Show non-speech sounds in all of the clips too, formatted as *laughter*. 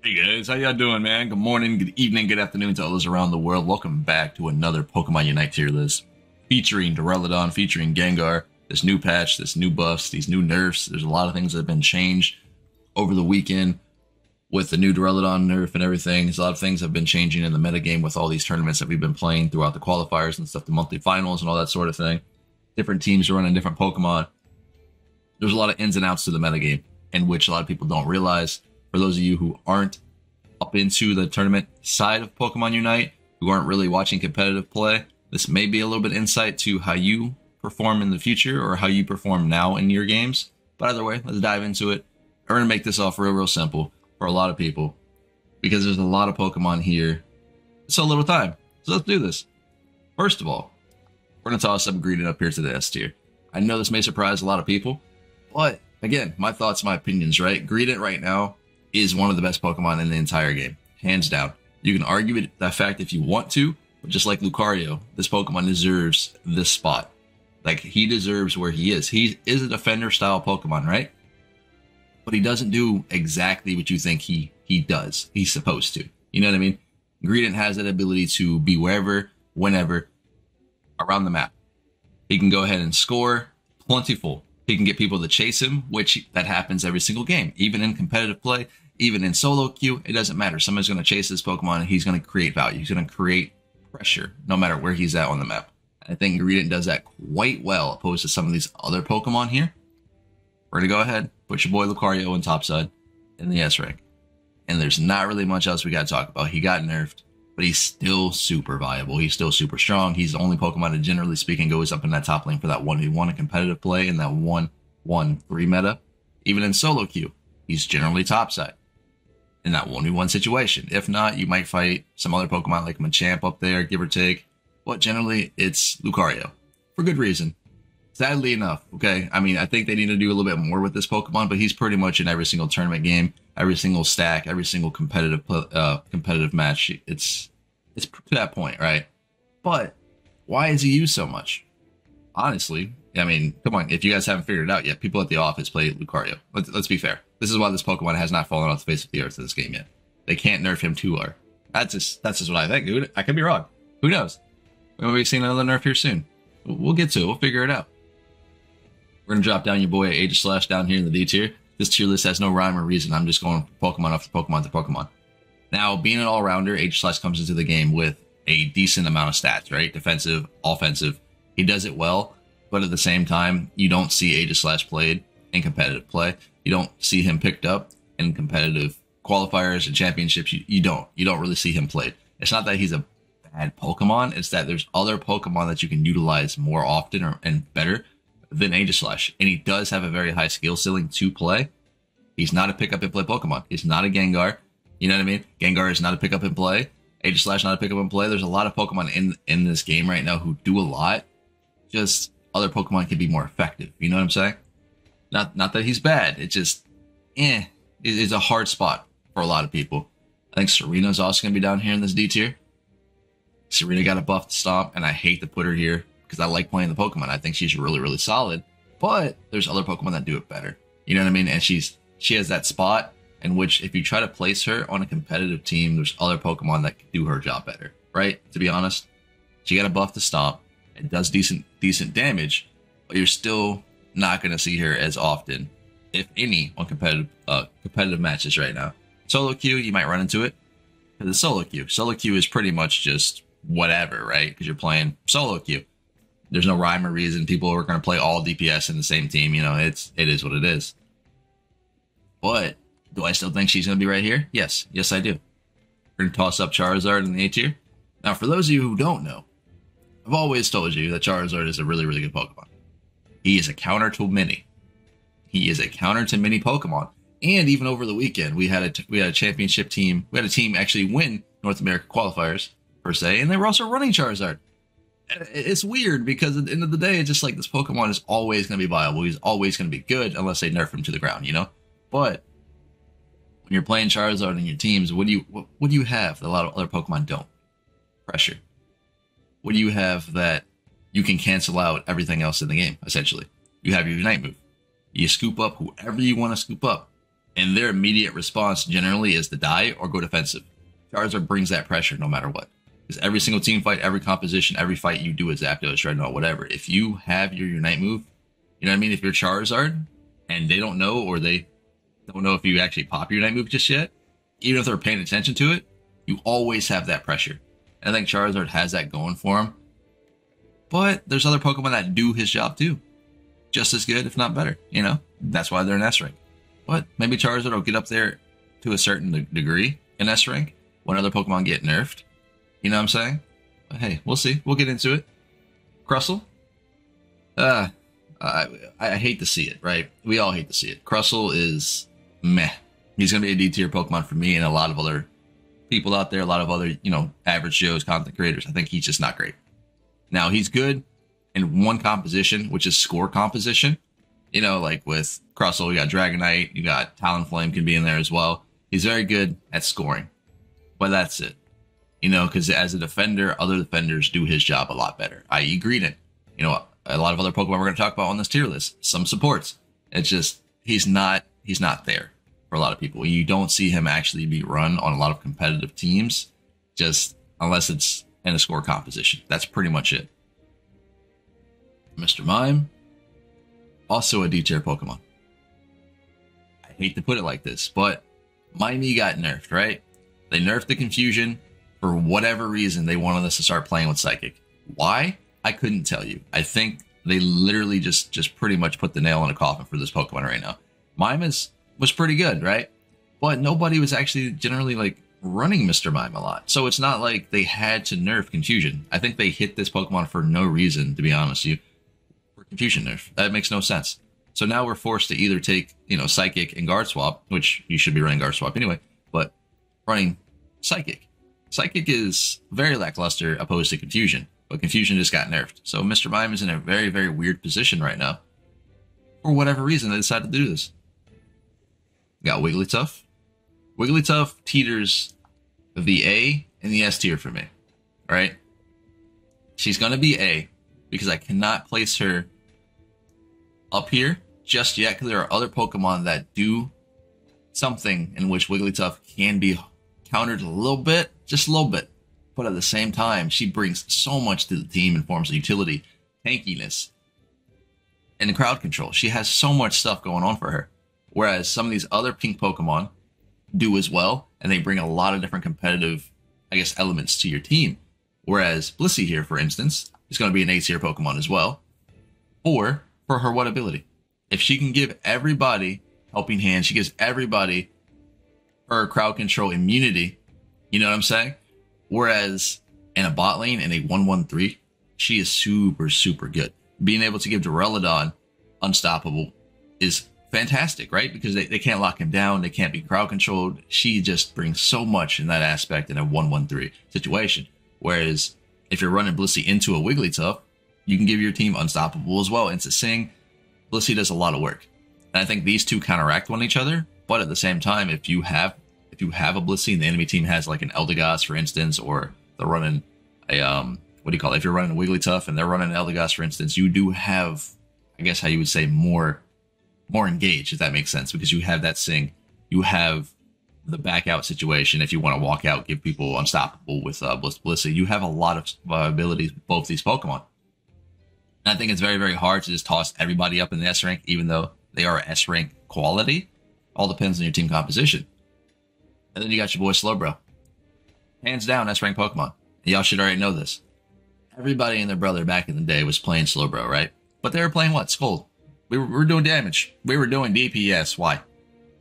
Hey guys, how y'all doing, man? Good morning, good evening, good afternoon to all those around the world. Welcome back to another Pokemon Unite tier list featuring Duraludon, featuring Gengar. This new patch, this new buffs, these new nerfs. There's a lot of things that have been changed over the weekend with the new Duraludon nerf and everything. There's a lot of things have been changing in the metagame with all these tournaments that we've been playing throughout the qualifiers and stuff, the monthly finals and all that sort of thing. Different teams are running different Pokemon. There's a lot of ins and outs to the metagame, in which a lot of people don't realize. For those of you who aren't up into the tournament side of Pokemon Unite, who aren't really watching competitive play, this may be a little bit insight to how you perform in the future or how you perform now in your games. But either way, let's dive into it. Going to make this off real, real simple for a lot of people because there's a lot of Pokemon here. So little time. So let's do this. First of all, we're to toss up Greedent up here to the S tier. I know this may surprise a lot of people, but again, my thoughts, my opinions, right? Greedent right now is one of the best Pokemon in the entire game, hands down. You can argue that fact if you want to, but just like Lucario, this Pokemon deserves this spot. Like he deserves where he is. He is a defender style Pokemon, right? But he doesn't do exactly what you think he he does. He's supposed to. You know what I mean? Greedent has that ability to be wherever, whenever, around the map. He can go ahead and score plentiful. He can get people to chase him, which that happens every single game, even in competitive play, even in solo queue. It doesn't matter. Someone's going to chase this Pokemon and he's going to create value. He's going to create pressure no matter where he's at on the map. I think Greedent does that quite well opposed to some of these other Pokemon here. We're going to go ahead, put your boy Lucario in topside in the S rank. And there's not really much else we got to talk about. He got nerfed, but he's still super viable. He's still super strong. He's the only Pokemon that, generally speaking, goes up in that top lane for that 1v1 in competitive play in that 1 1 3 meta. Even in solo queue, he's generally topside in that 1v1 situation. If not, you might fight some other Pokemon like Machamp up there, give or take. But generally, it's Lucario for good reason. Sadly enough, okay. I mean, I think they need to do a little bit more with this Pokemon, but he's pretty much in every single tournament game, every single stack, every single competitive uh, competitive match. It's it's to that point, right? But why is he used so much? Honestly, I mean, come on. If you guys haven't figured it out yet, people at the office play Lucario. Let's, let's be fair. This is why this Pokemon has not fallen off the face of the earth in this game yet. They can't nerf him too hard. That's just that's just what I think, dude. I could be wrong. Who knows? We might be seeing another nerf here soon. We'll get to it. We'll figure it out. We're gonna drop down your boy Aegislash down here in the D tier. This tier list has no rhyme or reason. I'm just going Pokemon after Pokemon to Pokemon. Now, being an all-rounder, Aegislash comes into the game with a decent amount of stats, right? Defensive, offensive. He does it well, but at the same time, you don't see Aegislash played in competitive play. You don't see him picked up in competitive qualifiers and championships. You, you don't. You don't really see him played. It's not that he's a bad Pokemon. It's that there's other Pokemon that you can utilize more often or, and better than Aegislash. And he does have a very high skill ceiling to play. He's not a pick up and play Pokemon. He's not a Gengar. You know what I mean? Gengar is not a pick up and play. Aegislash not a pick up and play. There's a lot of Pokemon in in this game right now who do a lot. Just other Pokemon can be more effective. You know what I'm saying? Not not that he's bad. It's just eh. It's a hard spot for a lot of people. I think Serena's also gonna be down here in this D tier. Serena got a buff to stomp, and I hate to put her here because I like playing the Pokemon. I think she's really, really solid. But there's other Pokemon that do it better. You know what I mean? And she's she has that spot in which if you try to place her on a competitive team, there's other Pokemon that can do her job better. Right? To be honest, she got a buff to stomp. It does decent decent damage, but you're still not going to see her as often, if any, on competitive uh, competitive matches right now. Solo queue, you might run into it it's solo queue. Solo queue is pretty much just whatever, right? Because you're playing solo queue. There's no rhyme or reason. People are going to play all DPS in the same team. You know, it's it is what it is. But do I still think she's going to be right here? Yes, yes, I do. We're going to toss up Charizard in the A tier. Now, for those of you who don't know, I've always told you that Charizard is a really, really good Pokemon. He is a counter to many. He is a counter to many Pokemon. And even over the weekend, we had a we had a championship team. We had a team actually win North America qualifiers per se, and they were also running Charizard. It's weird because at the end of the day, it's just like this Pokemon is always going to be viable. He's always going to be good unless they nerf him to the ground, you know. But when you're playing Charizard in your teams, what do you what, what do you have that a lot of other Pokemon don't? Pressure. What do you have that you can cancel out everything else in the game? Essentially, you have your Unite move. You scoop up whoever you want to scoop up and their immediate response generally is to die or go defensive. Charizard brings that pressure no matter what. Because every single team fight, every composition, every fight you do as Zapdos, Drednaw, whatever, if you have your Unite move, you know what I mean? If you're Charizard and they don't know or they don't know if you actually pop your Unite move just yet, even if they're paying attention to it, you always have that pressure. And I think Charizard has that going for him. But there's other Pokemon that do his job too. Just as good, if not better. You know, that's why they're in S rank. But maybe Charizard will get up there to a certain degree in S rank when other Pokemon get nerfed. You know what I'm saying? But hey, we'll see. We'll get into it. Crustle? Uh, I, I hate to see it, right? We all hate to see it. Crustle is meh. He's going to be a D tier Pokemon for me and a lot of other people out there, a lot of other, you know, average Joe's content creators. I think he's just not great. Now, he's good in one composition, which is score composition. You know, like with Crustle, you got Dragonite, you got Talonflame can be in there as well. He's very good at scoring, but that's it. You know, because as a defender, other defenders do his job a lot better, i.e., Greedent. You know, a lot of other Pokemon we're going to talk about on this tier list, some supports. It's just, he's not, he's not there for a lot of people. You don't see him actually be run on a lot of competitive teams, just unless it's in a score composition. That's pretty much it. Mr. Mime, also a D tier Pokemon. I hate to put it like this, but Mimey got nerfed, right? They nerfed the confusion for whatever reason. They wanted us to start playing with Psychic. Why? I couldn't tell you. I think they literally just just pretty much put the nail in a coffin for this Pokemon right now. Mime is was pretty good, right? But nobody was actually generally like running Mr. Mime a lot. So it's not like they had to nerf Confusion. I think they hit this Pokemon for no reason, to be honest you. For Confusion nerf. That makes no sense. So now we're forced to either take, you know, Psychic and Guard Swap, which you should be running Guard Swap anyway, but running Psychic. Psychic is very lackluster opposed to Confusion, but Confusion just got nerfed. So Mr. Mime is in a very, very weird position right now. For whatever reason, they decided to do this. Got Wigglytuff. Wigglytuff teeters the A and the S tier for me. All right. She's going to be A because I cannot place her up here just yet because there are other Pokemon that do something in which Wigglytuff can be countered a little bit, just a little bit. But at the same time, she brings so much to the team in forms of utility, tankiness, and crowd control. She has so much stuff going on for her. Whereas some of these other pink Pokemon do as well, and they bring a lot of different competitive, I guess, elements to your team. Whereas Blissey here, for instance, is going to be an A tier Pokemon as well. Or for her what ability? If she can give everybody helping hand, she gives everybody her crowd control immunity. You know what I'm saying? Whereas in a bot lane in a 1-1-3, she is super, super good. Being able to give Duraludon unstoppable is fantastic, right? Because they, they can't lock him down. They can't be crowd controlled. She just brings so much in that aspect in a 1-1-3 situation. Whereas if you're running Blissey into a Wigglytuff, you can give your team unstoppable as well. And to Sing, Blissey does a lot of work. And I think these two counteract one each other. But at the same time, if you have if you have a Blissey and the enemy team has like an Eldegoss, for instance, or they're running a um what do you call it? If you're running a Wigglytuff and they're running an Eldegoss, for instance, you do have, I guess how you would say, more more engaged, if that makes sense, because you have that sing, you have the back out situation. If you want to walk out, give people unstoppable with uh, Bliss Blissey, you have a lot of uh, abilities both these Pokemon. And I think it's very, very hard to just toss everybody up in the S rank, even though they are S rank quality. All depends on your team composition. And then you got your boy Slowbro. Hands down, S rank Pokemon. Y'all should already know this. Everybody and their brother back in the day was playing Slowbro, right? But they were playing what? Scald. We were, we were doing damage. We were doing DPS. Why?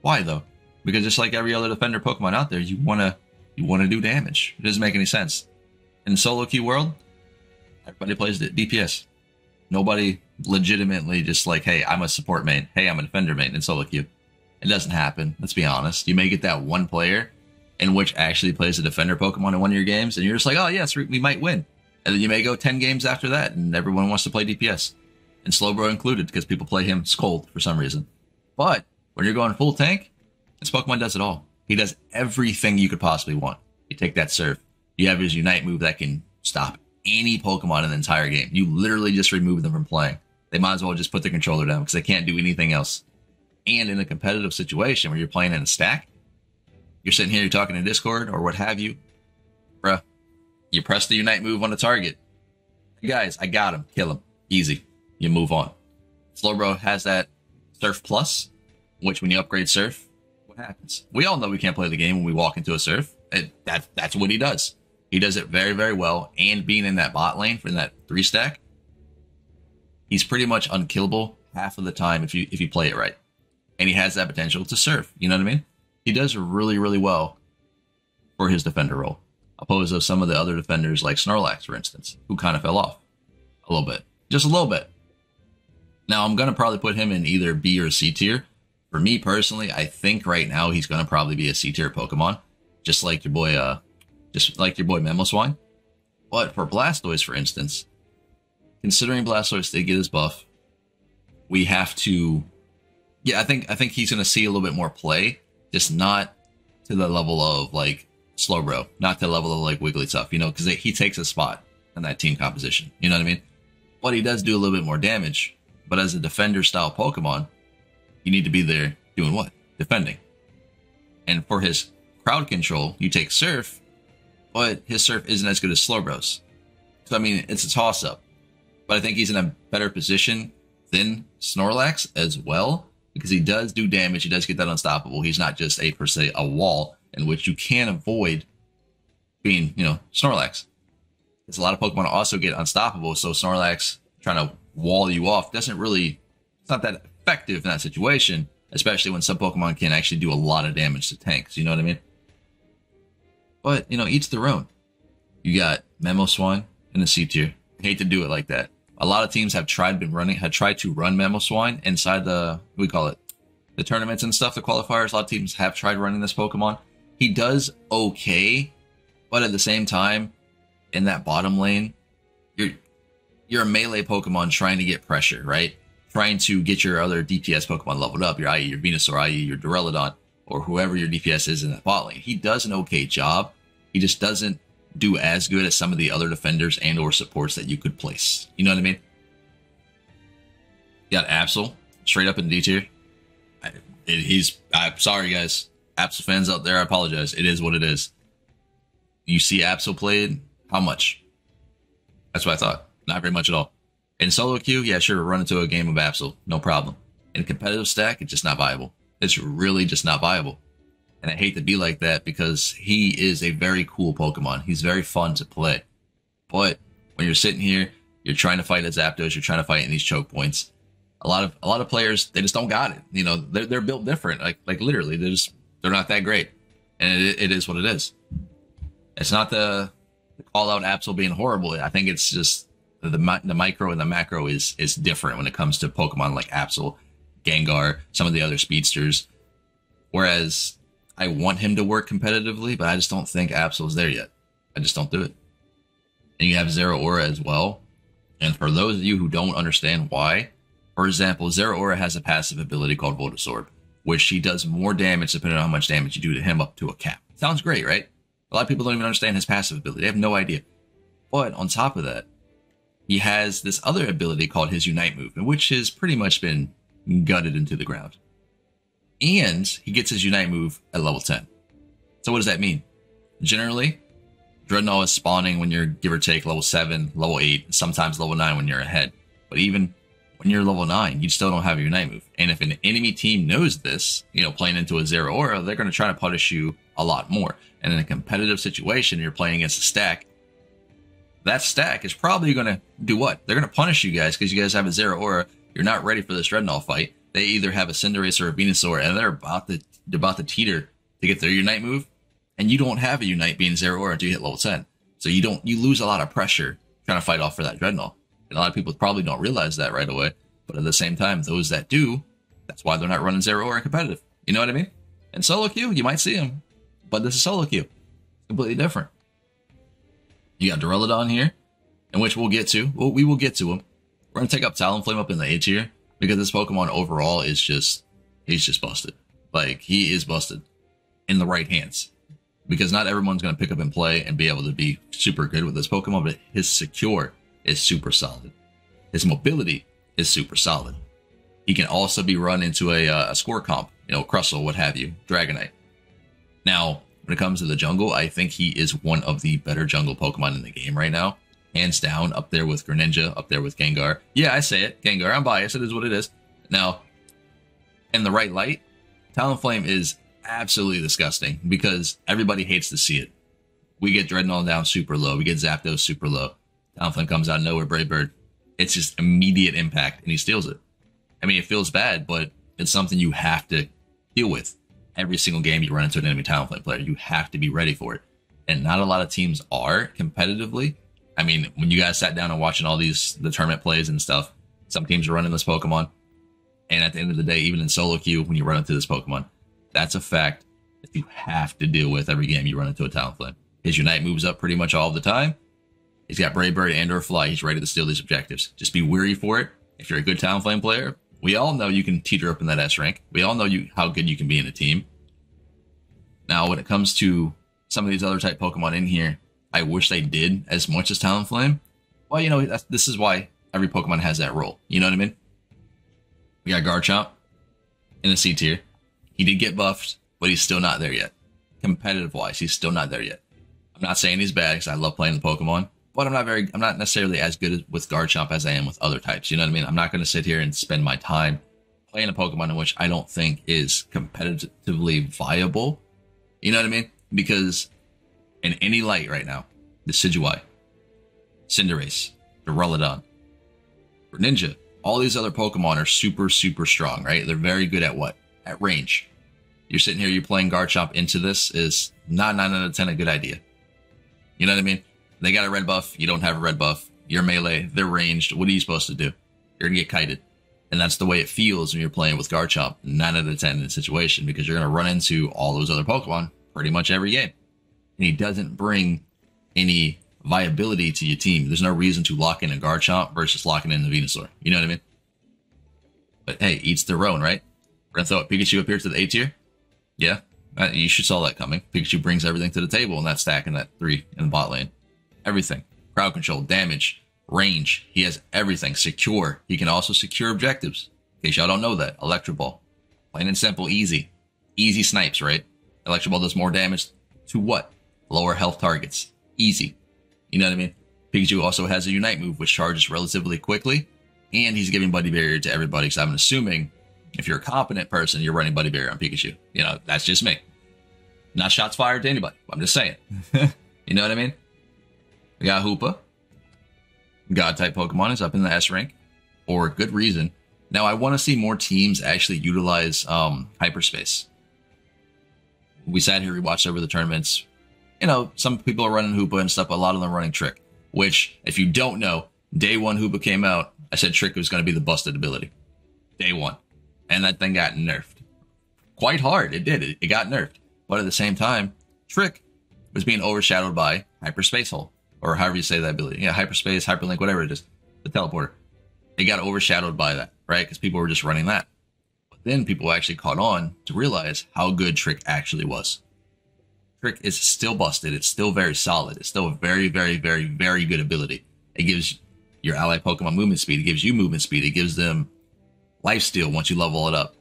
Why though? Because just like every other defender Pokemon out there, you wanna you wanna do damage. It doesn't make any sense. In solo queue world, everybody plays DPS. Nobody legitimately just like, hey, I'm a support main. Hey, I'm a defender main in solo queue. It doesn't happen. Let's be honest. You may get that one player in which actually plays a defender Pokemon in one of your games, and you're just like, oh yes, we might win. And then you may go 10 games after that, and everyone wants to play DPS and Slowbro included because people play him Scald for some reason. But when you're going full tank, this Pokemon does it all. He does everything you could possibly want. You take that Surf. You have his Unite move that can stop any Pokemon in the entire game. You literally just remove them from playing. They might as well just put their controller down because they can't do anything else. And in a competitive situation where you're playing in a stack, you're sitting here, you're talking in Discord or what have you, bruh, you press the unite move on the target. guys, I got him. Kill him. Easy. You move on. Slowbro has that Surf Plus, which when you upgrade Surf, what happens? We all know we can't play the game when we walk into a Surf. It, that, that's what he does. He does it very, very well. And being in that bot lane for that three stack, he's pretty much unkillable half of the time if you if you play it right. And he has that potential to surf. You know what I mean? He does really, really well for his defender role, opposed to some of the other defenders like Snorlax, for instance, who kind of fell off a little bit, just a little bit. Now I'm gonna probably put him in either B or C tier. For me personally, I think right now he's gonna probably be a C tier Pokemon, just like your boy, uh, just like your boy Mamoswine. But for Blastoise, for instance, considering Blastoise did get his buff, we have to. Yeah, I think I think he's going to see a little bit more play, just not to the level of like Slowbro, not to the level of like Wigglytuff, you know, because he takes a spot in that team composition. You know what I mean? But he does do a little bit more damage. But as a defender style Pokemon, you need to be there doing what? Defending. And for his crowd control, you take Surf, but his Surf isn't as good as Slowbro's. So I mean, it's a toss up but I think he's in a better position than Snorlax as well because he does do damage. He does get that unstoppable. He's not just a per se a wall in which you can avoid being, you know, Snorlax. Because a lot of Pokemon also get unstoppable, so Snorlax trying to wall you off doesn't really it's not that effective in that situation, especially when some Pokemon can actually do a lot of damage to tanks, you know what I mean? But, you know, each their own. You got Mamoswine in the C tier. Hate to do it like that a lot of teams have tried been running had tried to run Mamoswine inside the we call it the tournaments and stuff, the qualifiers. A lot of teams have tried running this Pokemon. He does okay, but at the same time, in that bottom lane, you're a melee Pokemon trying to get pressure, right? Trying to get your other DPS Pokemon leveled up, your IE, your Venusaur, IE, your Duraludon, or whoever your DPS is in that bot lane. He does an okay job. He just doesn't do as good as some of the other defenders and or supports that you could place. You know what I mean? You got Absol straight up in D tier. He's I'm sorry guys, Absol fans out there. I apologize. It is what it is. You see Absol played how much? That's what I thought. Not very much at all. In solo queue, yeah, sure, run into a game of Absol, no problem. In competitive stack, it's just not viable. It's really just not viable. And I hate to be like that because he is a very cool Pokemon. He's very fun to play. But when you're sitting here, you're trying to fight a Zapdos, you're trying to fight in these choke points. A lot of a lot of players they just don't got it. You know, they're they're built different. Like like literally, they're just they're not that great, and it, it is what it is. It's not the, the call out Absol being horrible. I think it's just the, the micro and the macro is is different when it comes to Pokemon like Absol, Gengar, some of the other speedsters. Whereas I want him to work competitively, but I just don't think Absol's there yet. I just don't do it. And you have Zeraora as well. And for those of you who don't understand why, for example, Zeraora has a passive ability called Volt Absorb, which he does more damage depending on how much damage you do to him up to a cap. Sounds great, right? A lot of people don't even understand his passive ability. They have no idea. But on top of that, he has this other ability called his Unite move, which has pretty much been gutted into the ground and he gets his Unite move at level 10. So what does that mean? Generally, Drednaw is spawning when you're give or take level 7, level 8, sometimes level 9 when you're ahead. But even when you're level 9, you still don't have your Unite move. And if an enemy team knows this, you know, playing into a Zeraora, they're going to try to punish you a lot more. And in a competitive situation, you're playing against a stack, that stack is probably going to do what? They're going to punish you guys because you guys have a Zeraora. You're not ready for this Drednaw fight they either have a Cinderace or a Venusaur, and they're about to about to teeter to get their Unite move, and you don't have a Unite being Zeraora until you hit level 10. So you don't you lose a lot of pressure trying to fight off for that Drednaw. And a lot of people probably don't realize that right away. But at the same time, those that do, that's why they're not running Zero Zeraora competitive. You know what I mean? And solo queue, you might see him, but this is solo queue. Completely different. You got Duraludon here, in which we'll get to. Well, we will get to him. We're gonna take up Talonflame up in the A tier because this Pokemon overall is just he's just busted. Like he is busted in the right hands. Because not everyone's going to pick up and play and be able to be super good with this Pokemon, but his secure is super solid. His mobility is super solid. He can also be run into a, uh, a score comp, you know, Crustle, what have you, Dragonite. Now, when it comes to the jungle, I think he is one of the better jungle Pokemon in the game right now. Hands down, up there with Greninja, up there with Gengar. Yeah, I say it, Gengar. I'm biased. It is what it is. Now, in the right light, Talonflame is absolutely disgusting because everybody hates to see it. We get Drednaw down super low. We get Zapdos super low. Talonflame comes out of nowhere, Brave Bird. It's just immediate impact, and he steals it. I mean, it feels bad, but it's something you have to deal with. Every single game you run into an enemy Talonflame player, you have to be ready for it. And not a lot of teams are competitively. I mean, when you guys sat down and watching all these the tournament plays and stuff, some teams are running this Pokemon. And at the end of the day, even in solo queue, when you run into this Pokemon, that's a fact that you have to deal with every game you run into a Talonflame. His Unite moves up pretty much all the time. He's got Brave Bird and or Fly. He's ready to steal these objectives. Just be weary for it. If you're a good Talonflame player, we all know you can teeter up in that S rank. We all know you how good you can be in a team. Now, when it comes to some of these other type Pokemon in here, I wish they did as much as Talonflame. Well, you know, this is why every Pokemon has that role. You know what I mean? We got Garchomp in the C tier. He did get buffed, but he's still not there yet. Competitive wise, he's still not there yet. I'm not saying he's bad because I love playing the Pokemon, but I'm not very, I'm not necessarily as good with Garchomp as I am with other types. You know what I mean? I'm not going to sit here and spend my time playing a Pokemon in which I don't think is competitively viable. You know what I mean? Because in any light right now, the Decidueye, Cinderace, Duraludon, Ninja, all these other Pokemon are super, super strong, right? They're very good at what? At range. You're sitting here, you're playing Garchomp into this is not 9 out of 10 a good idea. You know what I mean? They got a red buff. You don't have a red buff. You're melee. They're ranged. What are you supposed to do? You're going to get kited. And that's the way it feels when you're playing with Garchomp. 9 out of 10 in a situation because you're going to run into all those other Pokemon pretty much every game. And he doesn't bring any viability to your team. There's no reason to lock in a Garchomp versus locking in the Venusaur. You know what I mean? But hey, eats their own, right? We're going to throw a Pikachu up here to the A tier. Yeah, uh, you should saw that coming. Pikachu brings everything to the table in that stack in that three in the bot lane. Everything. Crowd control, damage, range. He has everything. Secure. He can also secure objectives. In case y'all don't know that. Electro Ball. Plain and simple, easy. Easy snipes, right? Electro Ball does more damage to what? Lower health targets. Easy. You know what I mean? Pikachu also has a Unite move, which charges relatively quickly. And he's giving Buddy Barrier to everybody. So I'm assuming if you're a competent person, you're running Buddy Barrier on Pikachu. You know, that's just me. Not shots fired to anybody. I'm just saying. *laughs* you know what I mean? We got Hoopa. God type Pokemon is up in the S rank for good reason. Now, I want to see more teams actually utilize um, hyperspace. We sat here, we watched over the tournaments. You know, some people are running Hoopa and stuff, but a lot of them are running Trick. Which, if you don't know, day one Hoopa came out, I said Trick was going to be the busted ability. Day one and that thing got nerfed quite hard. It did. It, it got nerfed. But at the same time, Trick was being overshadowed by Hyperspace Hole, or however you say that ability. Yeah, Hyperspace, Hyperlink, whatever it is, the teleporter. It got overshadowed by that, right? Because people were just running that. But then people actually caught on to realize how good Trick actually was. Trick is still busted. It's still very solid. It's still a very, very, very, very good ability. It gives your ally Pokemon movement speed. It gives you movement speed. It gives them lifesteal once you level it up.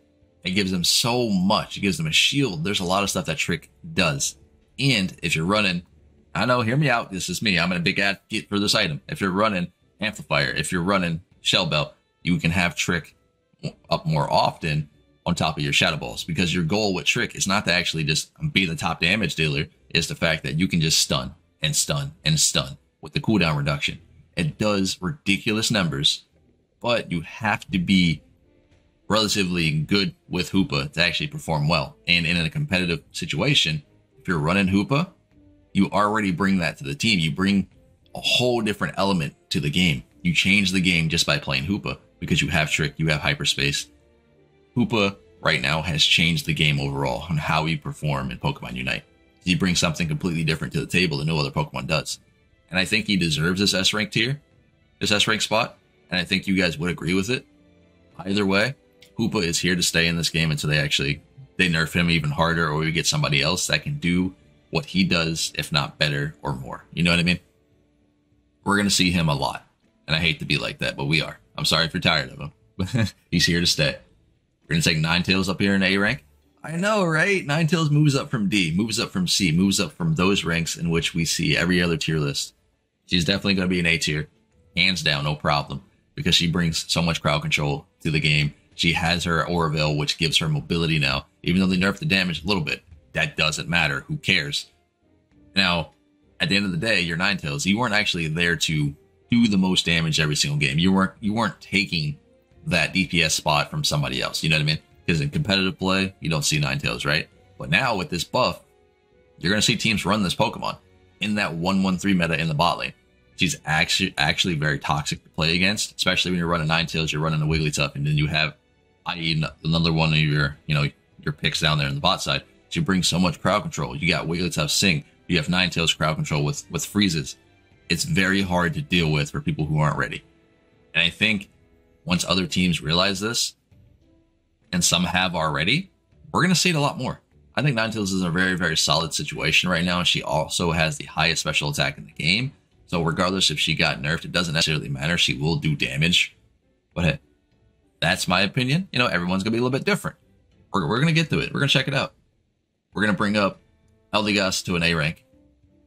It gives them so much. It gives them a shield. There's a lot of stuff that Trick does. And if you're running, I know, hear me out. This is me. I'm a big advocate for this item. If you're running Amplifier, if you're running Shell Belt, you can have Trick up more often on top of your Shadow Balls because your goal with Trick is not to actually just be the top damage dealer. It's the fact that you can just stun and stun and stun with the cooldown reduction. It does ridiculous numbers, but you have to be relatively good with Hoopa to actually perform well. And in a competitive situation, if you're running Hoopa, you already bring that to the team. You bring a whole different element to the game. You change the game just by playing Hoopa because you have Trick, you have Hyperspace. Hoopa right now has changed the game overall on how we perform in Pokemon Unite. He brings something completely different to the table that no other Pokemon does. And I think he deserves this S rank tier, this S rank spot. And I think you guys would agree with it. Either way, Hoopa is here to stay in this game until they actually they nerf him even harder or we get somebody else that can do what he does, if not better or more. You know what I mean? We're gonna see him a lot. And I hate to be like that, but we are. I'm sorry if you're tired of him. *laughs* he's here to stay. We're gonna take Ninetales up here in A rank. I know, right? Ninetales moves up from D, moves up from C, moves up from those ranks in which we see every other tier list. She's definitely gonna be an A tier, hands down, no problem, because she brings so much crowd control to the game. She has her Aura which gives her mobility now. Even though they nerfed the damage a little bit, that doesn't matter. Who cares? Now, at the end of the day, your Ninetales, you weren't actually there to do the most damage every single game. You weren't you weren't taking that DPS spot from somebody else. You know what I mean? Because in competitive play, you don't see Ninetales, right? But now with this buff, you're gonna see teams run this Pokemon in that 1-1-3 meta in the bot lane. She's actually actually very toxic to play against, especially when you're running Ninetales, you're running a Wigglytuff, and then you have, i.e., another one of your, you know, your picks down there in the bot side. She brings so much crowd control. You got Wigglytuff Sing, you have Ninetales crowd control with with freezes. It's very hard to deal with for people who aren't ready. And I think once other teams realize this, and some have already, we're going to see it a lot more. I think Ninetales is in a very, very solid situation right now. And she also has the highest special attack in the game. So regardless if she got nerfed, it doesn't necessarily matter. She will do damage. But hey, that's my opinion. You know, everyone's going to be a little bit different. We're, we're going to get to it. We're going to check it out. We're going to bring up Eldegoss to an A rank.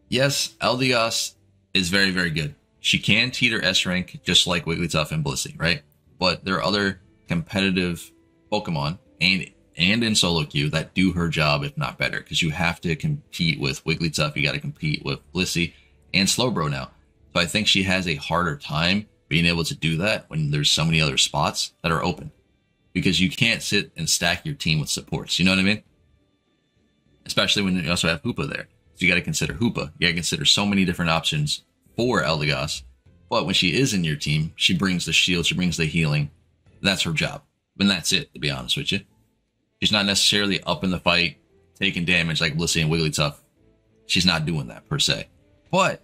Yes, Eldegoss is very, very good. She can teeter S rank just like Wigglytuff and Blissey, right? But there are other competitive Pokemon and and in solo queue that do her job, if not better, because you have to compete with Wigglytuff, you got to compete with Blissey and Slowbro now. So I think she has a harder time being able to do that when there's so many other spots that are open, because you can't sit and stack your team with supports. You know what I mean? Especially when you also have Hoopa there. So you got to consider Hoopa. You got to consider so many different options for Eldegoss. But when she is in your team, she brings the shield, she brings the healing. That's her job. And that's it, to be honest with you. She's not necessarily up in the fight, taking damage like Blissey and Wigglytuff. She's not doing that per se. But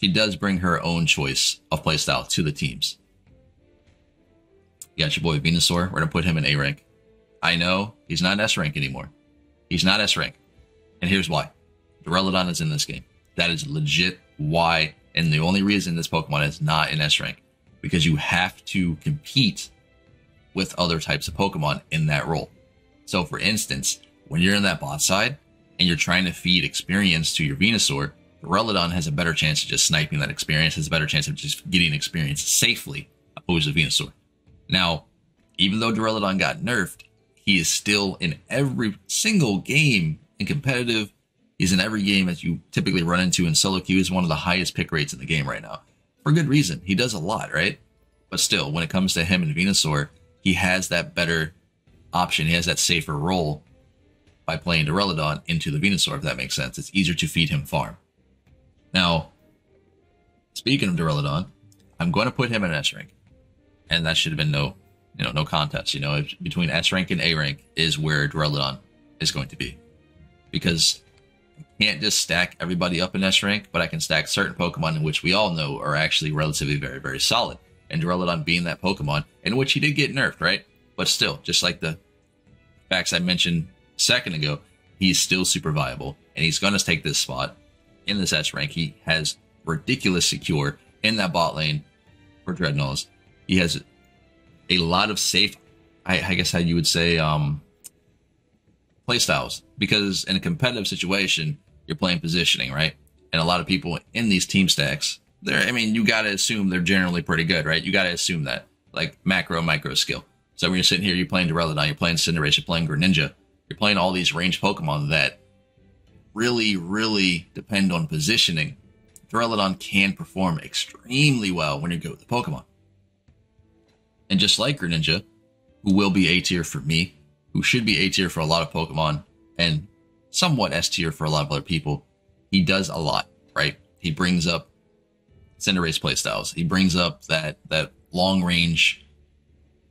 she does bring her own choice of playstyle to the teams. You got your boy Venusaur. We're going to put him in A rank. I know he's not S rank anymore. He's not S rank. And here's why. Duraludon is in this game. That is legit why. And the only reason this Pokemon is not in S rank. Because you have to compete with other types of Pokemon in that role. So for instance, when you're in that bot side and you're trying to feed experience to your Venusaur, Duraludon has a better chance of just sniping that experience, has a better chance of just getting experience safely opposed to Venusaur. Now, even though Duraludon got nerfed, he is still in every single game in competitive. He's in every game that you typically run into in solo queue. Is one of the highest pick rates in the game right now. For good reason. He does a lot, right? But still, when it comes to him and Venusaur, he has that better option. He has that safer role by playing Duraludon into the Venusaur, if that makes sense. It's easier to feed him farm. Now, speaking of Duraludon, I'm going to put him in S rank, and that should have been no, you know, no contest. You know, between S rank and A rank is where Duraludon is going to be, because I can't just stack everybody up in S rank, but I can stack certain Pokemon in which we all know are actually relatively very, very solid and Duraludon being that Pokemon, in which he did get nerfed, right? But still, just like the facts I mentioned a second ago, he's still super viable, and he's going to take this spot in this S rank. He has ridiculous secure in that bot lane for Drednaws. He has a lot of safe, I, I guess how you would say, um, playstyles, because in a competitive situation, you're playing positioning, right? And a lot of people in these team stacks they're, I mean, you got to assume they're generally pretty good, right? You got to assume that, like macro, micro skill. So when you're sitting here, you're playing Duraludon, you're playing Cinderace, you're playing Greninja, you're playing all these ranged Pokemon that really, really depend on positioning. Duraludon can perform extremely well when you go with the Pokemon. And just like Greninja, who will be A tier for me, who should be A tier for a lot of Pokemon, and somewhat S tier for a lot of other people, he does a lot, right? He brings up Cinderace playstyles. He brings up that that long range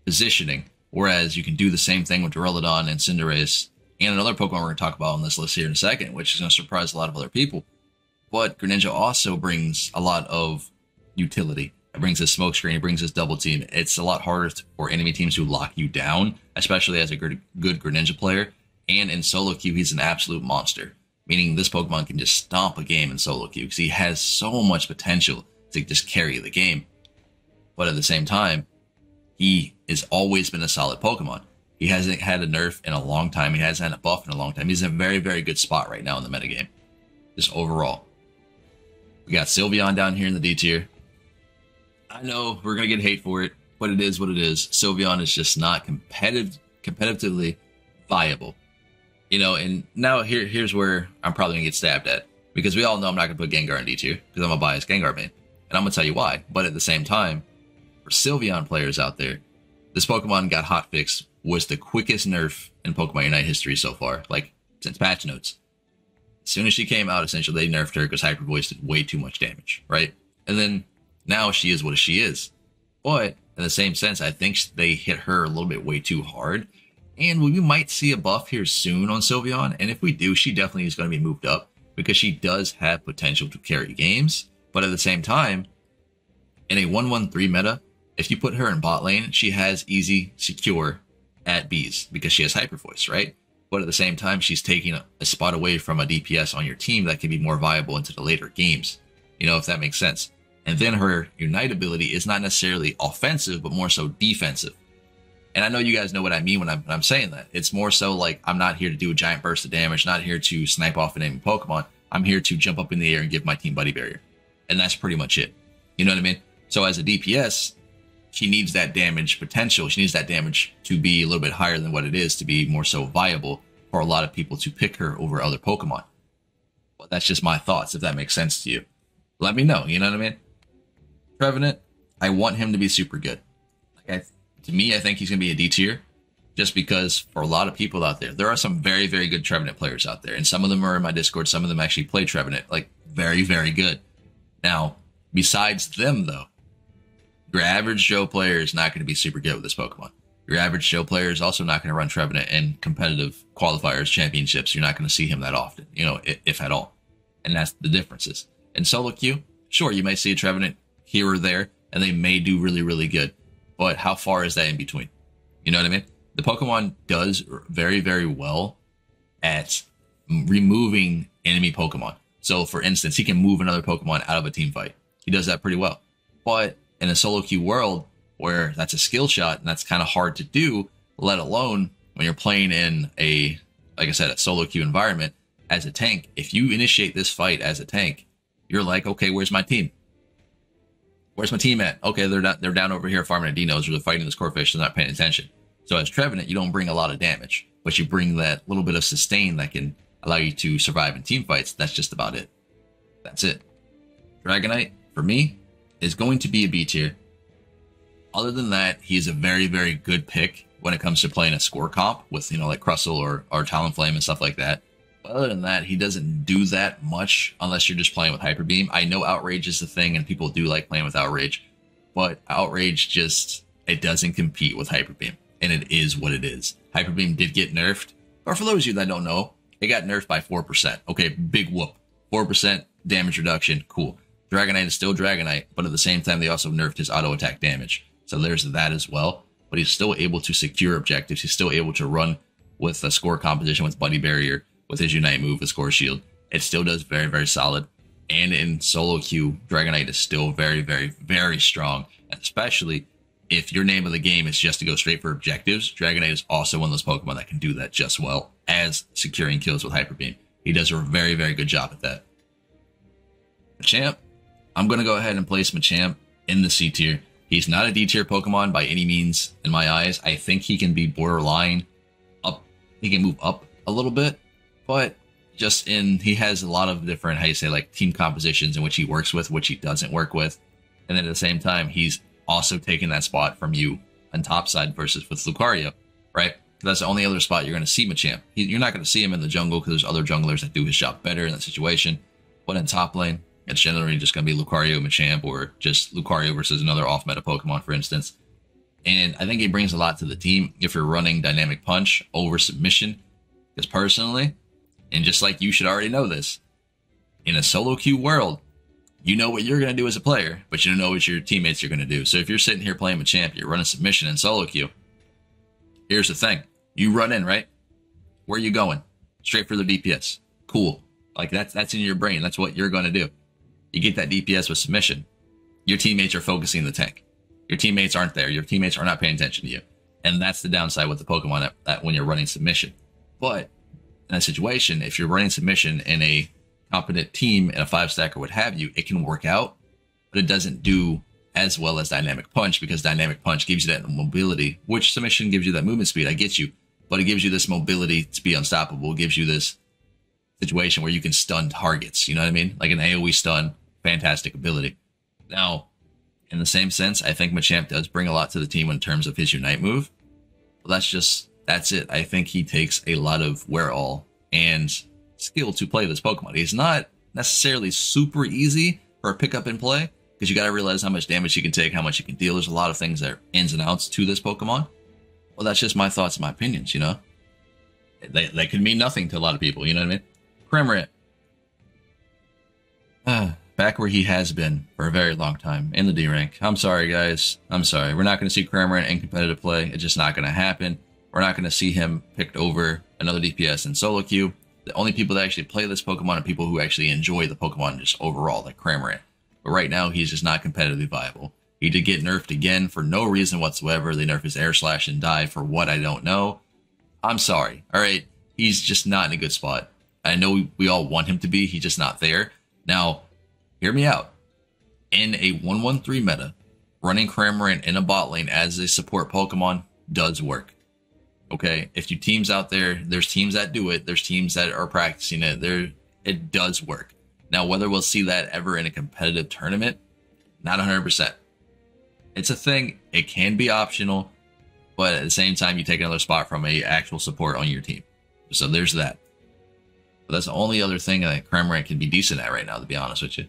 positioning, whereas you can do the same thing with Duraludon and Cinderace and another Pokemon we're going to talk about on this list here in a second, which is going to surprise a lot of other people. But Greninja also brings a lot of utility. It brings his smoke screen, it brings his double team. It's a lot harder for enemy teams to lock you down, especially as a good, good Greninja player. And in solo queue, he's an absolute monster, meaning this Pokemon can just stomp a game in solo queue because he has so much potential to just carry the game. But at the same time, he has always been a solid Pokemon. He hasn't had a nerf in a long time. He hasn't had a buff in a long time. He's in a very, very good spot right now in the metagame. Just overall. We got Sylveon down here in the D tier. I know we're to get hate for it, but it is what it is. Sylveon is just not competitive, competitively viable. You know, and now here, here's where I'm probably to get stabbed at. Because we all know I'm not to put Gengar in D tier, because I'm a biased Gengar main. And I'm to tell you why. But at the same time, for Sylveon players out there, this Pokemon got hotfixed was the quickest nerf in Pokemon Unite history so far, like since patch notes. As soon as she came out, essentially they nerfed her because Hyper Voice did way too much damage, right? And then now she is what she is. But in the same sense, I think they hit her a little bit way too hard. And we might see a buff here soon on Sylveon. And if we do, she definitely is going to be moved up because she does have potential to carry games. But at the same time, in a 1-1-3 meta, if you put her in bot lane, she has easy, secure at bees because she has hyper voice, right? But at the same time, she's taking a, a spot away from a DPS on your team that can be more viable into the later games. You know, if that makes sense. And then her Unite ability is not necessarily offensive, but more so defensive. And I know you guys know what I mean when I'm, when I'm saying that. It's more so like I'm not here to do a giant burst of damage, not here to snipe off an enemy Pokemon. I'm here to jump up in the air and give my team buddy barrier. And that's pretty much it. You know what I mean? So as a DPS, she needs that damage potential. She needs that damage to be a little bit higher than what it is to be more so viable for a lot of people to pick her over other Pokemon. Well, that's just my thoughts. If that makes sense to you, let me know. You know what I mean? Trevenant, I want him to be super good. Like I, to me, I think he's going to be a D tier just because for a lot of people out there, there are some very, very good Trevenant players out there. And some of them are in my Discord. Some of them actually play Trevenant, like very, very good. Now, besides them though, your average Joe player is not going to be super good with this Pokemon. Your average Joe player is also not going to run Trevenant in competitive qualifiers, championships. You're not going to see him that often, you know, if, if at all. And that's the differences. In solo queue, sure, you may see a Trevenant here or there, and they may do really, really good. But how far is that in between? You know what I mean? The Pokemon does very, very well at removing enemy Pokemon. So, for instance, he can move another Pokemon out of a team fight. He does that pretty well. But in a solo queue world where that's a skill shot and that's kind of hard to do, let alone when you're playing in a, like I said, a solo queue environment as a tank. If you initiate this fight as a tank, you're like, okay, where's my team? Where's my team at? Okay, they're not, they're down over here farming dinos or they're fighting this Corphish. They're not paying attention. So as Trevenant, you don't bring a lot of damage, but you bring that little bit of sustain that can allow you to survive in team fights. That's just about it. That's it. Dragonite, for me, is going to be a B tier. Other than that, he is a very, very good pick when it comes to playing a score comp with, you know, like Crustle or, or Talonflame and stuff like that. Other than that, he doesn't do that much unless you're just playing with Hyper Beam. I know Outrage is the thing and people do like playing with Outrage, but Outrage just, it doesn't compete with Hyper Beam. And it is what it is. Hyper Beam did get nerfed. Or for those of you that don't know, it got nerfed by 4%. Okay, big whoop. 4% damage reduction. Cool. Dragonite is still Dragonite, but at the same time, they also nerfed his auto attack damage. So there's that as well. But he's still able to secure objectives. He's still able to run with a score composition with Buddy Barrier, with his Unite move, with Score Shield. It still does very, very solid. And in solo queue, Dragonite is still very, very, very strong. Especially if your name of the game is just to go straight for objectives, Dragonite is also one of those Pokemon that can do that just well as securing kills with Hyper Beam. He does a very, very good job at that. Champ, I'm going to go ahead and place Machamp in the C tier. He's not a D tier Pokemon by any means in my eyes. I think he can be borderline up. He can move up a little bit, but just in, he has a lot of different, how you say, like team compositions in which he works with, which he doesn't work with. And then at the same time, he's also taking that spot from you on top side versus with Lucario, right? That's the only other spot you're going to see Machamp. He, you're not going to see him in the jungle because there's other junglers that do his job better in that situation. But in top lane, it's generally just going to be Lucario Machamp or just Lucario versus another off meta Pokemon, for instance. And I think he brings a lot to the team if you're running Dynamic Punch over Submission. Because personally, and just like you should already know this, in a solo queue world, you know what you're going to do as a player, but you don't know what your teammates are going to do. So if you're sitting here playing Machamp, you're running Submission in solo queue. Here's the thing. You run in, right? Where are you going? Straight for the DPS. Cool. Like that's that's in your brain. That's what you're going to do you get that DPS with submission, your teammates are focusing the tank. Your teammates aren't there. Your teammates are not paying attention to you. And that's the downside with the Pokemon that, that when you're running submission. But in a situation, if you're running submission in a competent team and a five stack or what have you, it can work out, but it doesn't do as well as dynamic punch because dynamic punch gives you that mobility, which submission gives you that movement speed. I get you, but it gives you this mobility to be unstoppable. It gives you this situation where you can stun targets. You know what I mean? Like an AoE stun, fantastic ability. Now, in the same sense, I think Machamp does bring a lot to the team in terms of his Unite move. But that's just, that's it. I think he takes a lot of wear all and skill to play this Pokemon. He's not necessarily super easy for a pickup and play because you got to realize how much damage he can take, how much he can deal. There's a lot of things that are ins and outs to this Pokemon. Well, that's just my thoughts and my opinions, you know? They, they could mean nothing to a lot of people, you know what I mean? Cramorant. Uh, back where he has been for a very long time in the D rank. I'm sorry, guys. I'm sorry. We're not going to see Cramorant in competitive play. It's just not going to happen. We're not going to see him picked over another DPS in solo queue. The only people that actually play this Pokemon are people who actually enjoy the Pokemon just overall, like Cramorant. But right now, he's just not competitively viable. He did get nerfed again for no reason whatsoever. They nerfed his Air Slash and Dive for what I don't know. I'm sorry. All right. He's just not in a good spot. I know we all want him to be. He's just not there. Now, hear me out. In a 113 meta, running Cramorant in a bot lane as a support Pokemon does work. Okay. If you teams out there, there's teams that do it. There's teams that are practicing it. There, it does work. Now, whether we'll see that ever in a competitive tournament, not 100%. It's a thing. It can be optional, but at the same time, you take another spot from a actual support on your team. So there's that. But that's the only other thing that Cramorant can be decent at right now, to be honest with you.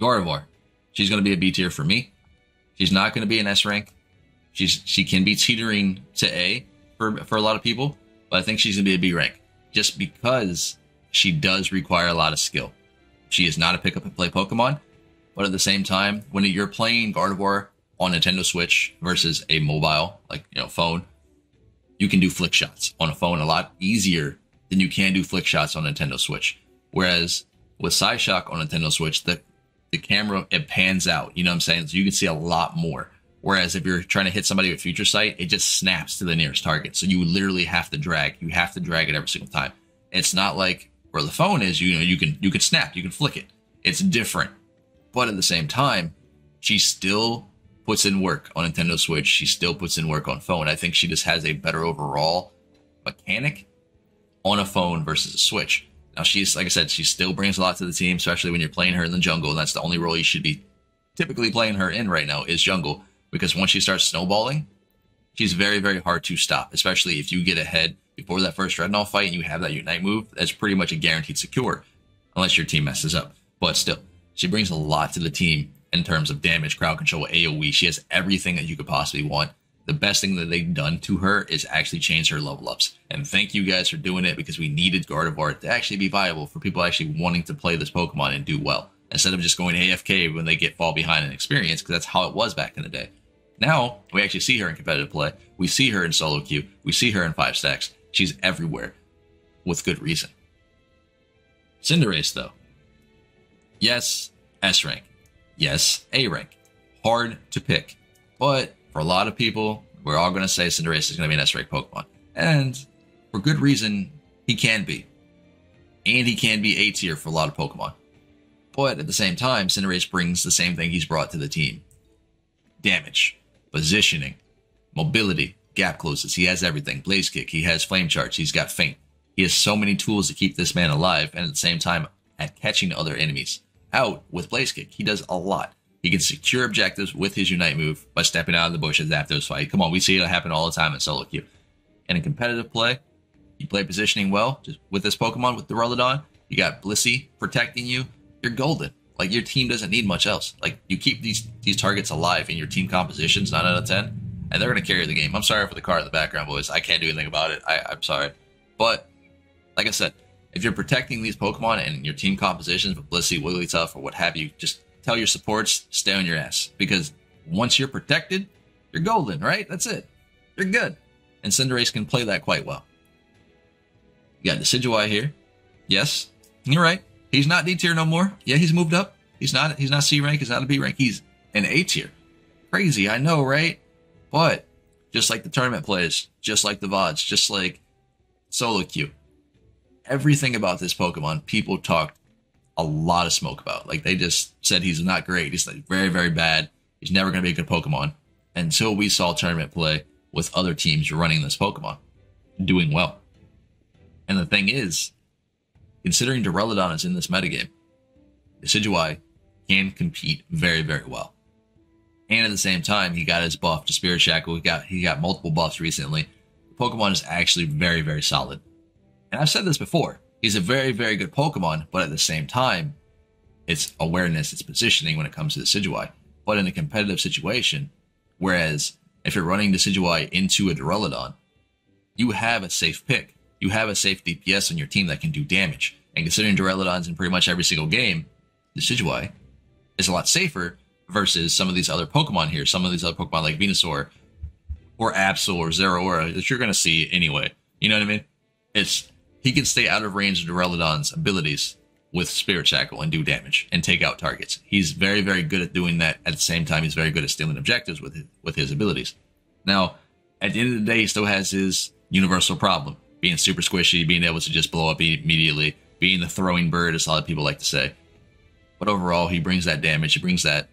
Gardevoir. She's going to be a B tier for me. She's not going to be an S rank. She's she can be teetering to A for for a lot of people, but I think she's to be a B rank just because she does require a lot of skill. She is not a pick up and play Pokemon, but at the same time, when you're playing Gardevoir on Nintendo Switch versus a mobile, like, you know, phone, you can do flick shots on a phone a lot easier than you can do flick shots on Nintendo Switch. Whereas with Psyshock on Nintendo Switch, the, the camera, it pans out, you know what I'm saying? So you can see a lot more. Whereas if you're trying to hit somebody with future sight, it just snaps to the nearest target. So you literally have to drag. You have to drag it every single time. It's not like where the phone is, you know, you can you can snap, you can flick it. It's different. But at the same time, she still puts in work on Nintendo Switch. She still puts in work on phone. I think she just has a better overall mechanic on a phone versus a Switch. Now she's like I said, she still brings a lot to the team, especially when you're playing her in the jungle. And that's the only role you should be typically playing her in right now is jungle. Because once she starts snowballing, she's very, very hard to stop, especially if you get ahead before that first Drednaw fight and you have that Unite move, that's pretty much a guaranteed secure, unless your team messes up. But still, she brings a lot to the team in terms of damage, crowd control, AoE. She has everything that you could possibly want. The best thing that they've done to her is actually change her level ups. And thank you guys for doing it because we needed Gardevoir to actually be viable for people actually wanting to play this Pokemon and do well. Instead of just going AFK when they get fall behind in experience, because that's how it was back in the day. Now, we actually see her in competitive play. We see her in solo queue. We see her in five stacks. She's everywhere with good reason. Cinderace, though. Yes, S rank. Yes, A rank. Hard to pick. But for a lot of people, we're all going to say Cinderace is going to be an S rank Pokemon. And for good reason, he can be. And he can be A tier for a lot of Pokemon. But at the same time, Cinderace brings the same thing he's brought to the team damage, positioning, mobility, gap closes. He has everything. Blaze kick. He has flame charge. He's got Feint. He has so many tools to keep this man alive, and at the same time, at catching other enemies out with blaze kick. He does a lot. He can secure objectives with his unite move by stepping out of the bushes after his fight. Come on, we see it happen all the time in solo queue. And in competitive play, you play positioning well. Just with this Pokemon, with the Duraludon, you got Blissey protecting you. You're golden. Like your team doesn't need much else. Like you keep these these targets alive in your team compositions, nine out of ten and they're going to carry the game. I'm sorry for the car in the background, boys. I can't do anything about it. I, I'm sorry. But, like I said, if you're protecting these Pokemon and your team compositions with Blissey, Wigglytuff, or what have you, just tell your supports, stay on your ass. Because once you're protected, you're golden, right? That's it. You're good. And Cinderace can play that quite well. You got Decidueye here. Yes, you're right. He's not D tier no more. Yeah, he's moved up. He's not he's not C rank, he's not a B rank. He's an A tier. Crazy, I know, right? But just like the tournament plays, just like the VODs, just like solo queue, everything about this Pokemon, people talked a lot of smoke about. Like they just said he's not great. He's like very, very bad. He's never going to be a good Pokemon until we saw tournament play with other teams running this Pokemon, doing well. And the thing is, considering Duraludon is in this metagame, Decidueye can compete very, very well. And at the same time, he got his buff to Spirit Shackle. He got he got multiple buffs recently. Pokemon is actually very, very solid. And I've said this before. He's a very, very good Pokemon, but at the same time, it's awareness, it's positioning when it comes to Decidueye. But in a competitive situation, whereas if you're running Decidueye into a Duraludon, you have a safe pick. You have a safe DPS on your team that can do damage. And considering Duraludons in pretty much every single game, Decidueye is a lot safer versus some of these other Pokemon here. Some of these other Pokemon like Venusaur or Absol or Zeraora that you're going to see anyway. You know what I mean? It's he can stay out of range of Duraludon's abilities with Spirit Shackle and do damage and take out targets. He's very, very good at doing that. At the same time, he's very good at stealing objectives with his, with his abilities. Now, at the end of the day, he still has his universal problem being super squishy, being able to just blow up immediately, being the throwing bird, as a lot of people like to say. But overall, he brings that damage. He brings that,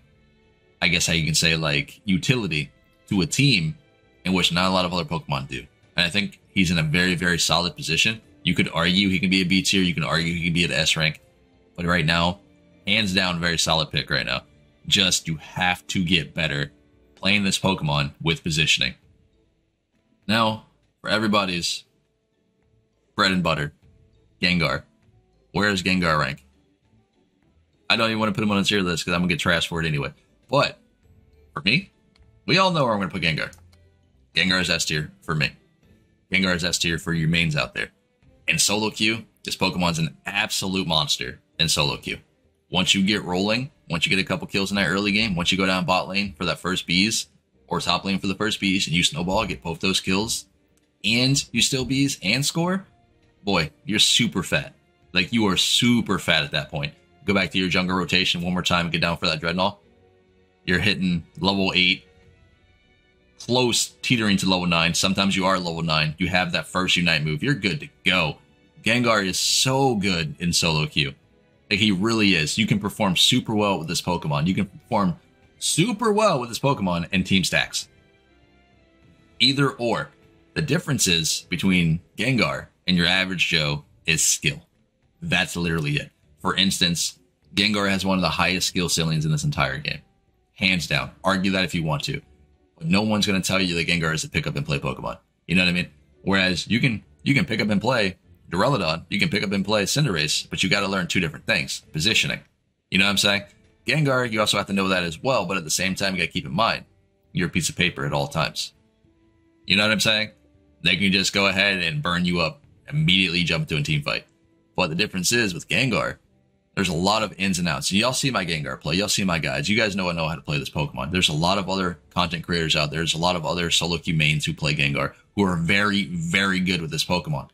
I guess, how you can say, like utility to a team in which not a lot of other Pokemon do. And I think he's in a very, very solid position. You could argue he can be a B tier. You can argue he can be at S rank. But right now, hands down, very solid pick right now. Just you have to get better playing this Pokemon with positioning. Now, for everybody's bread and butter, Gengar. Where is Gengar rank? I don't even want to put him on a tier list because I'm gonna get trashed for it anyway. But for me, we all know where I'm gonna put Gengar. Gengar is S tier for me. Gengar is S tier for your mains out there. In solo queue, this Pokemon's an absolute monster in solo queue. Once you get rolling, once you get a couple kills in that early game, once you go down bot lane for that first bees, or top lane for the first bees, and you snowball, get both those kills, and you still bees and score, boy, you're super fat. Like you are super fat at that point go back to your jungle rotation one more time and get down for that Drednaw, you're hitting level 8, close teetering to level 9. Sometimes you are level 9. You have that first Unite move. You're good to go. Gengar is so good in solo queue. Like he really is. You can perform super well with this Pokemon. You can perform super well with this Pokemon in team stacks. Either or. The difference is between Gengar and your average Joe is skill. That's literally it. For instance, Gengar has one of the highest skill ceilings in this entire game. Hands down. Argue that if you want to. No one's going to tell you that Gengar is a pick up and play Pokemon. You know what I mean? Whereas you can you can pick up and play Duraludon, you can pick up and play Cinderace, but you got to learn two different things. Positioning. You know what I'm saying? Gengar, you also have to know that as well, but at the same time, you got to keep in mind you're a piece of paper at all times. You know what I'm saying? They can just go ahead and burn you up, immediately jump into a team fight. But the difference is with Gengar, there's a lot of ins and outs. Y'all see my Gengar play. Y'all see my guides. You guys know I know how to play this Pokemon. There's a lot of other content creators out there. There's a lot of other solo queue mains who play Gengar who are very, very good with this Pokemon.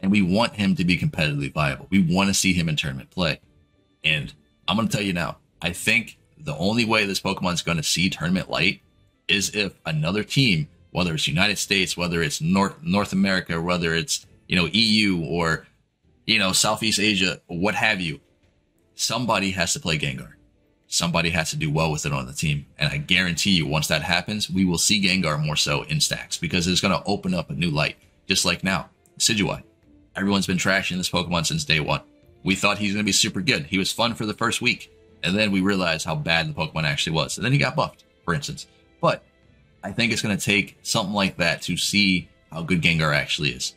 And we want him to be competitively viable. We want to see him in tournament play. And I'm going to tell you now, I think the only way this Pokemon's going to see tournament light is if another team, whether it's United States, whether it's North North America, whether it's you know EU or you know Southeast Asia, what have you, somebody has to play Gengar. Somebody has to do well with it on the team. And I guarantee you, once that happens, we will see Gengar more so in stacks because it's going to open up a new light. Just like now, Decidueye. Everyone's been trashing this Pokemon since day one. We thought he's going to be super good. He was fun for the first week. And then we realized how bad the Pokemon actually was. And then he got buffed, for instance. But I think it's going to take something like that to see how good Gengar actually is.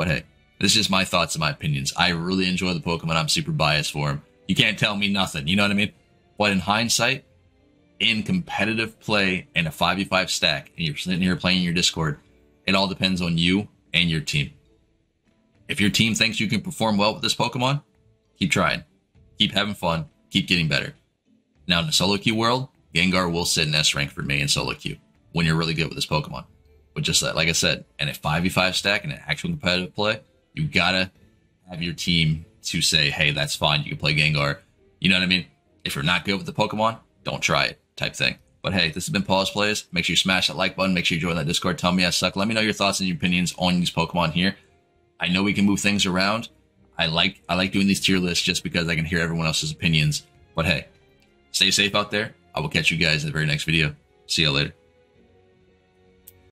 But hey, this is just my thoughts and my opinions. I really enjoy the Pokemon. I'm super biased for him. You can't tell me nothing. You know what I mean? But in hindsight, in competitive play in a 5v5 stack, and you're sitting here playing your Discord, it all depends on you and your team. If your team thinks you can perform well with this Pokemon, keep trying. Keep having fun. Keep getting better. Now, in the solo queue world, Gengar will sit in S rank for me in solo queue when you're really good with this Pokemon. But just like I said, in a 5v5 stack and an actual competitive play, you gotta have your team to say, hey, that's fine. You can play Gengar. You know what I mean? If you're not good with the Pokemon, don't try it type thing. But hey, this has been Pawse Plays. Make sure you smash that like button. Make sure you join that Discord. Tell me I suck. Let me know your thoughts and your opinions on these Pokemon here. I know we can move things around. I like I like doing these tier lists just because I can hear everyone else's opinions. But hey, stay safe out there. I will catch you guys in the very next video. See you later.